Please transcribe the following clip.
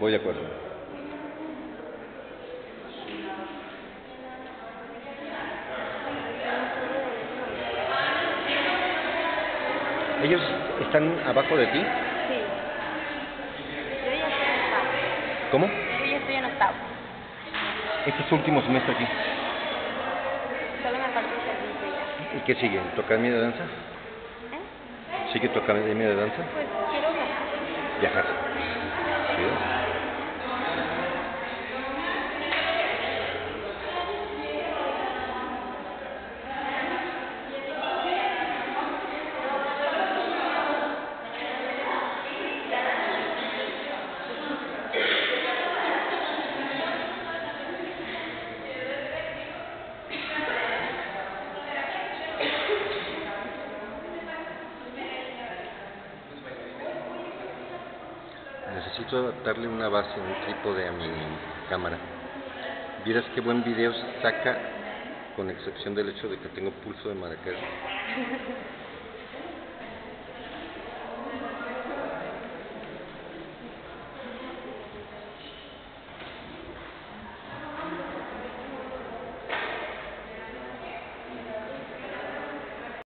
Voy de acuerdo. ¿Ellos están abajo de ti? Sí. Yo ya estoy en octavo. ¿Cómo? Yo ya estoy en octavo. Estos últimos semestres aquí. Solo me falta el servicio ya. ¿Y qué sigue? ¿Tu academia de danza? ¿Eh? ¿Sigue tu academia de danza? Pues quiero viajar. Viajar. Necesito darle una base, un trípode a mi cámara. Vieras qué buen video saca, con excepción del hecho de que tengo pulso de maracas.